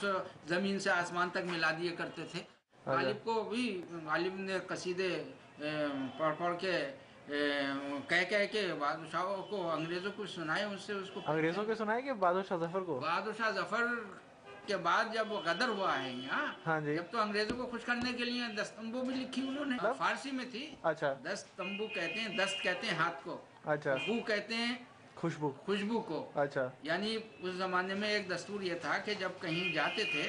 سو زمین سے آسمان تک ملا دیا کرتے تھے۔ اچھا۔ غالب کو بھی غالب نے قصیدے پڑھ پڑھ کے کہہ کہہ کے بادشاہوں کو انگریزوں کو سنائے اس سے اس کو انگریزوں کو سنائے کہ بادشاہ ظفر کو؟ بادشاہ ظفر کے بعد جب وہ غدر ہوا ہے یہاں ہاں جی۔ جب تو انگریزوں کو خوش کرنے کے لیے دس تمبو بھی لکھی انہوں نے۔ مطلب؟ فارسی میں تھی۔ اچھا۔ دس تمبو کہتے ہیں دست کہتے ہیں ہاتھ کو۔ اچھا۔ کہتے ہیں خوشبو۔ خوشبو کو۔ اچھا۔ یعنی اس زمانے میں ایک دستور یہ تھا کہ جب کہیں جاتے تھے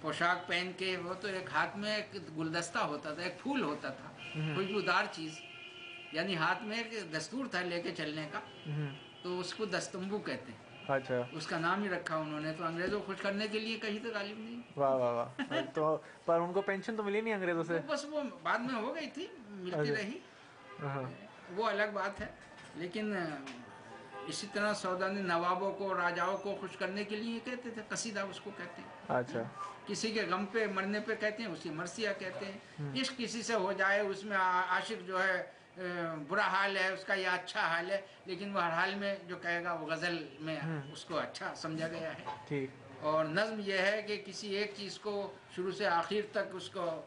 پوشاک پہن کے وہ تو ایک ہاتھ میں ایک گلدستہ ہوتا تھا ایک پھول ہوتا تھا خوشبودار چیز۔ یعنی ہاتھ میں ایک دستور تھا لے کے چلنے کا۔ تو اس کو دستمبو کہتے ہیں۔ اچھا۔ اس کا نام ہی رکھا انہوں نے۔ تو انگریزوں کو خوش کرنے کے لیے کہیں تو غالب نہیں۔ واہ واہ واہ۔ تو پر ان کو پینشن تو ملی نہیں انگریزوں سے؟ بس وہ بعد میں ہو گئی تھی ملتی اچھا۔ رہی۔ ہاں۔ وہ الگ بات ہے۔ لیکن اسی طرح سودان نوابوں کو راجاؤں کو خوش کرنے کے لیے کہتے تھے قصیدہ اس کو کہتے ہیں۔ کسی کے غم پہ مرنے پہ کہتے ہیں اسی مرثیہ کہتے ہیں۔ عشق کسی سے ہو جائے اس میں عاشق جو ہے برا حال ہے اس کا یہ اچھا حال ہے لیکن وہ ہر حال میں جو کہے گا وہ غزل میں اس کو اچھا سمجھا گیا ہے۔ اور نظم یہ ہے کہ کسی ایک چیز کو شروع سے آخر تک اس کو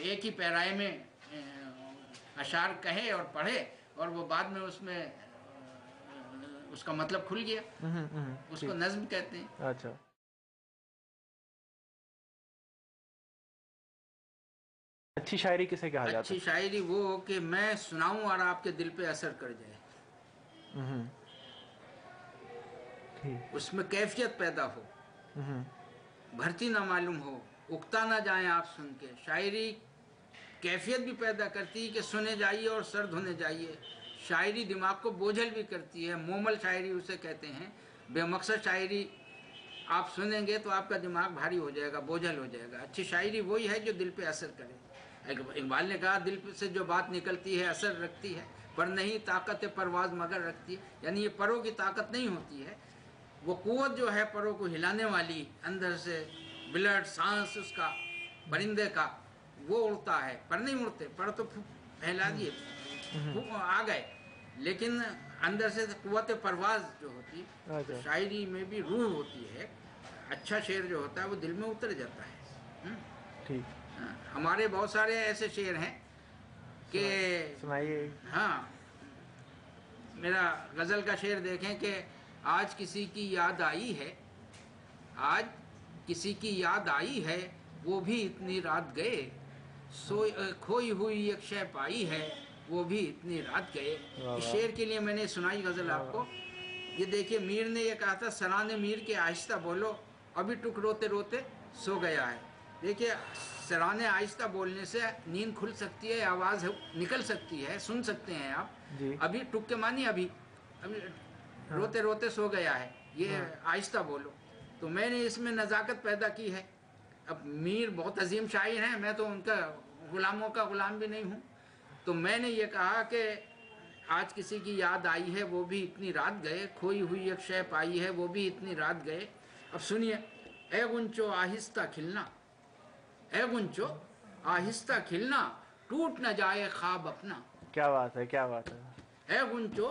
ایک ہی پیرائے میں اشعار کہے اور پڑھے اور وہ بعد میں اس میں اس کا مطلب کھل گیا۔ اس کو نظم کہتے ہیں۔ اچھا۔ اچھی شاعری کسے کہا جاتا ہے؟ اچھی شاعری وہ کہ میں سناؤں اور آپ کے دل پہ اثر کر جائے۔ اس میں کیفیت پیدا ہو۔ بھرتی نہ معلوم ہو اکتا نہ جائیں آپ سن کے۔ شاعری کیفیت بھی پیدا کرتی ہے کہ سنے جائیے اور سر دھونے جائیے۔ شاعری دماغ کو بوجھل بھی کرتی ہے۔ مومل شاعری اسے کہتے ہیں۔ بے مقصد شاعری آپ سنیں گے تو آپ کا دماغ بھاری ہو جائے گا، بوجھل ہو جائے گا۔ اچھی شاعری وہی ہے جو دل پہ اثر کرے۔ اقبال نے کہا، دل سے جو بات نکلتی ہے اثر رکھتی ہے، پر نہیں طاقت پرواز مگر رکھتی ہے۔ یعنی یہ پروں کی طاقت نہیں ہوتی ہے۔ وہ قوت جو ہے پروں کو ہلانے والی، اندر سے بلڈ، سانس، اس کا پرندے کا وہ اڑتا ہے پر نہیں اڑتے پر تو پھیلا دیے۔ آ گئے۔ لیکن اندر سے قوت پرواز جو ہوتی شاعری میں بھی روح ہوتی ہے۔ اچھا شعر جو ہوتا ہے وہ دل میں اتر جاتا ہے۔ ہاں، ہمارے بہت سارے ایسے شعر ہیں کہ ہاں میرا غزل کا شعر دیکھیں کہ آج کسی کی یاد آئی ہے۔ آج کسی کی یاد آئی ہے وہ بھی اتنی رات گئے۔ کھوئی ہوئی ایک شے پائی ہے وہ بھی اتنی رات گئے۔ اس شعر کے لیے میں نے سنائی غزل آپ کو۔ یہ دیکھیے میر نے یہ کہا تھا سران میر کے آہستہ بولو ابھی ٹک روتے روتے سو گیا ہے۔ دیکھیے سران آہستہ بولنے سے نیند کھل سکتی ہے آواز نکل سکتی ہے سن سکتے ہیں آپ۔ جی۔ ابھی ٹک کے مانی ابھی۔ ابھی ہاں۔ روتے روتے سو گیا ہے یہ ہاں۔ آہستہ بولو۔ تو میں نے اس میں نزاکت پیدا کی ہے۔ اب میر بہت عظیم شاعر ہیں میں تو ان کا غلاموں کا غلام بھی نہیں ہوں۔ تو میں نے یہ کہا کہ آج کسی کی یاد آئی ہے وہ بھی اتنی رات گئے کھوئی ہوئی ایک شے پائی ہے وہ بھی اتنی رات گئے۔ اب سنیے اے گنچو آہستہ کھلنا اے گنچو آہستہ کھلنا ٹوٹ نہ جائے خواب اپنا۔ کیا بات ہے کیا بات ہے۔ اے گنچو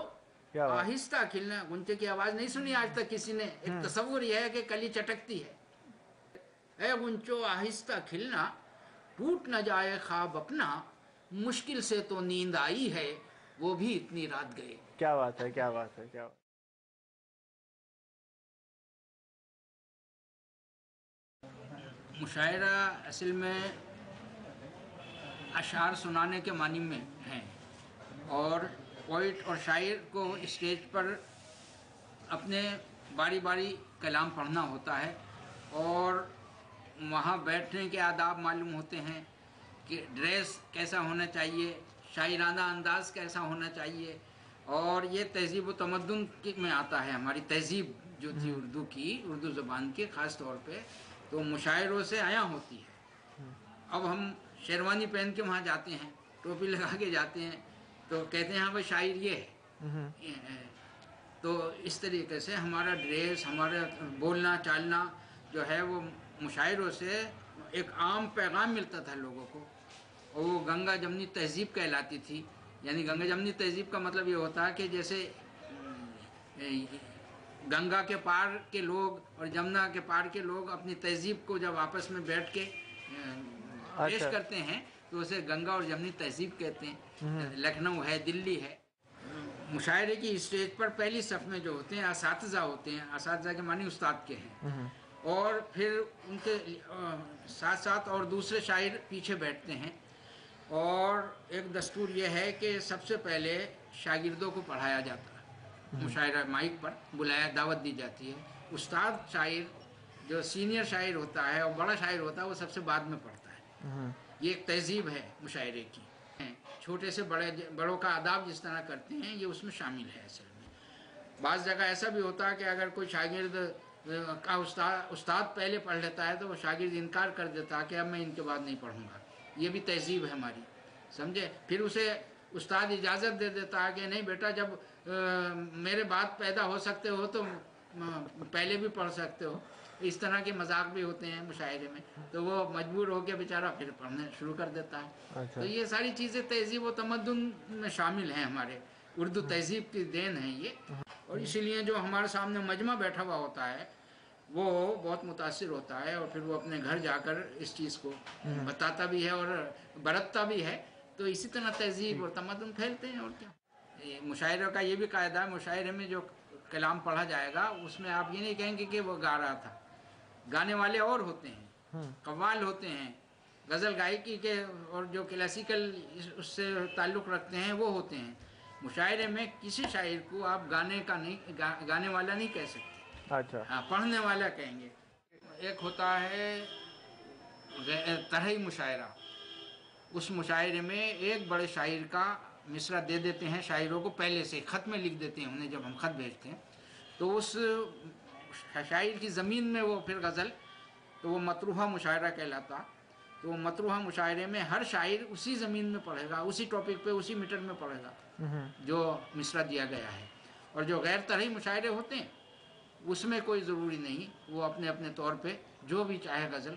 آہستہ کھلنا گنچے کی آواز نہیں سنی آج تک کسی نے؟ ایک تصور یہ ہے کہ کلی چٹکتی ہے۔ اے گنچو آہستہ کھلنا ٹوٹ نہ جائے خواب اپنا مشکل سے تو نیند آئی ہے وہ بھی اتنی رات گئے۔ کیا بات ہے کیا بات ہے کیا بات مشاعرہ اصل میں اشعار سنانے کے معنی میں ہیں۔ اور پوئٹ اور شاعر کو اسٹیج پر اپنے باری باری کلام پڑھنا ہوتا ہے۔ اور وہاں بیٹھنے کے آداب معلوم ہوتے ہیں کہ ڈریس کیسا ہونا چاہیے شاعرانہ انداز کیسا ہونا چاہیے اور یہ تہذیب و تمدن میں آتا ہے ہماری تہذیب جو تھی اردو کی اردو زبان کی خاص طور پہ تو مشاعروں سے آیا ہوتی ہے۔ اب ہم شیروانی پہن کے وہاں جاتے ہیں ٹوپی لگا کے جاتے ہیں تو کہتے ہیں ہاں بھائی شاعر یہ ہے۔ تو اس طریقے سے ہمارا ڈریس ہمارا بولنا چالنا جو ہے وہ مشاعروں سے ایک عام پیغام ملتا تھا لوگوں کو اور وہ گنگا جمنی تہذیب کہلاتی تھی۔ یعنی گنگا جمنی تہذیب کا مطلب یہ ہوتا ہے کہ جیسے گنگا کے پار کے لوگ اور جمنا کے پار کے لوگ اپنی تہذیب کو جب آپس میں بیٹھ کے پیش اچھا۔ کرتے ہیں تو اسے گنگا اور جمنی تہذیب کہتے ہیں۔ لکھنؤ ہے دلی ہے۔ مشاعرے کی اسٹیج پر پہلی صف میں جو ہوتے ہیں اساتذہ ہوتے ہیں۔ اساتذہ کے معنی استاد کے ہیں۔ اور پھر ان کے ساتھ ساتھ اور دوسرے شاعر پیچھے بیٹھتے ہیں۔ اور ایک دستور یہ ہے کہ سب سے پہلے شاگردوں کو پڑھایا جاتا ہے۔ مشاعرہ مائک پر بلایا دعوت دی جاتی ہے۔ استاد شاعر جو سینئر شاعر ہوتا ہے اور بڑا شاعر ہوتا ہے وہ سب سے بعد میں پڑھتا ہے۔ یہ ایک تہذیب ہے مشاعرے کی۔ چھوٹے سے بڑے بڑوں کا آداب جس طرح کرتے ہیں یہ اس میں شامل ہے۔ اصل میں بعض جگہ ایسا بھی ہوتا ہے کہ اگر کوئی شاگرد کا استاد استاد پہلے پڑھ لیتا ہے تو وہ شاگرد انکار کر دیتا کہ اب میں ان کے بعد نہیں پڑھوں گا۔ یہ بھی تہذیب ہے ہماری سمجھے؟ پھر اسے استاد اجازت دے دیتا ہے کہ نہیں بیٹا جب میرے بعد پیدا ہو سکتے ہو تو پہلے بھی پڑھ سکتے ہو۔ اس طرح کے مذاق بھی ہوتے ہیں مشاعرے میں۔ تو وہ مجبور ہو کے بیچارہ پھر پڑھنے شروع کر دیتا ہے۔ اچھا۔ تو یہ ساری چیزیں تہذیب و تمدن میں شامل ہیں ہمارے۔ اردو تہذیب کی دین ہے یہ۔ اور اسی لیے جو ہمارے سامنے مجمع بیٹھا ہوا ہوتا ہے وہ بہت متاثر ہوتا ہے اور پھر وہ اپنے گھر جا کر اس چیز کو بتاتا بھی ہے اور برتتا بھی ہے۔ تو اسی طرح تہذیب اور تمدن پھیلتے ہیں اور کیا۔ مشاعرہ کا یہ بھی قاعدہ ہے مشاعرے میں جو کلام پڑھا جائے گا اس میں آپ یہ نہیں کہیں گے کہ وہ گا رہا تھا۔ گانے والے اور ہوتے ہیں قوال ہوتے ہیں غزل گائکی کے اور جو کلاسیکل اس سے تعلق رکھتے ہیں وہ ہوتے ہیں۔ مشاعرے میں کسی شاعر کو آپ گانے کا نہیں گانے والا نہیں کہہ سکتے۔ اچھا۔ ہاں پڑھنے والا کہیں گے۔ ایک ہوتا ہے طرح مشاعرہ۔ اس مشاعرے میں ایک بڑے شاعر کا مصرع دے دیتے ہیں شاعروں کو پہلے سے خط میں لکھ دیتے ہیں انہیں جب ہم خط بھیجتے ہیں۔ تو اس شاعر کی زمین میں وہ پھر غزل تو وہ متروحہ مشاعرہ کہلاتا۔ تو متروحہ مشاعرے میں ہر شاعر اسی زمین میں پڑھے گا اسی ٹاپک پہ اسی میٹر میں پڑھے گا جو مصرع دیا گیا ہے۔ اور جو غیر طرحی مشاعرے ہوتے ہیں اس میں کوئی ضروری نہیں وہ اپنے اپنے طور پہ جو بھی چاہے غزل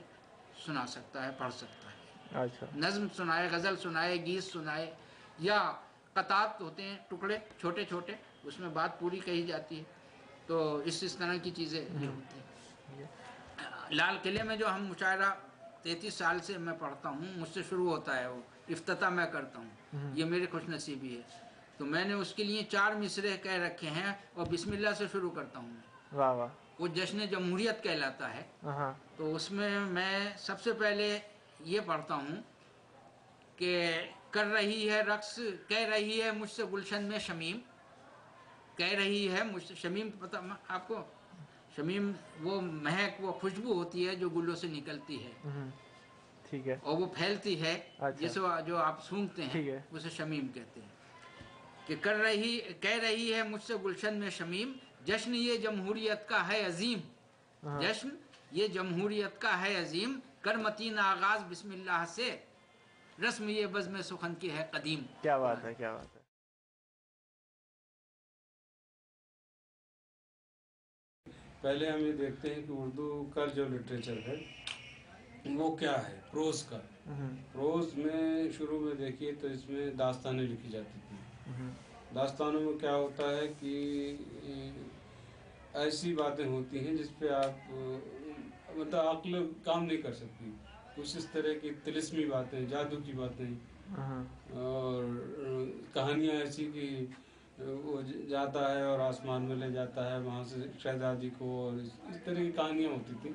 سنا سکتا ہے پڑھ سکتا ہے۔ اچھا۔ نظم سنائے غزل سنائے گیت سنائے یا قطعات ہوتے ہیں ٹکڑے چھوٹے چھوٹے اس میں بات پوری کہی جاتی ہے۔ تو اس اس طرح کی چیزیں یہ ہوتی۔ ہیں لال قلعے میں جو ہم مشاعرہ تینتیس سال سے میں پڑھتا ہوں مجھ سے شروع ہوتا ہے وہ افتتاح میں کرتا ہوں۔ یہ میری خوش نصیبی ہے۔ تو میں نے اس کے لیے چار مصرے کہہ رکھے ہیں اور بسم اللہ سے شروع کرتا ہوں۔ وہ جشن جمہوریت کہلاتا ہے۔ تو اس میں میں سب سے پہلے یہ پڑھتا ہوں کہ کر رہی ہے رقص کہہ رہی ہے مجھ سے گلشن میں شمیم۔ کہہ رہی ہے مجھ سے شمیم پتہ آپ کو شمیم وہ مہک وہ خوشبو ہوتی ہے جو گلوں سے نکلتی ہے۔ ٹھیک ہے۔ اور وہ پھیلتی ہے اچھا۔ جیسے جو آپ سونگتے ہیں اسے شمیم کہتے ہیں۔ کہ کر رہی کہہ رہی ہے مجھ سے گلشن میں شمیم جشن یہ جمہوریت کا ہے عظیم۔ ہاں۔ جشن یہ جمہوریت کا ہے عظیم۔ کر متین آغاز بسم اللہ سے رسم یہ بزم سخن کی ہے قدیم۔ کیا بات ہے کیا بات ہے۔ پہلے ہم یہ دیکھتے ہیں کہ اردو کا جو لٹریچر ہے وہ کیا ہے؟ پروز کا۔ پروز میں شروع میں دیکھیے تو اس میں داستانیں لکھی جاتی تھیں۔ داستانوں میں کیا ہوتا ہے کہ ایسی باتیں ہوتی ہیں جس پہ آپ مطلب عقل کام نہیں کر سکتی۔ کچھ اس طرح کی تلسمی باتیں جادو کی باتیں۔ ہاں۔ اور کہانیاں ایسی کہ وہ جاتا ہے اور آسمان میں لے جاتا ہے، وہاں سے شہزادی کو اور اس طرح کی کہانیاں ہوتی تھیں۔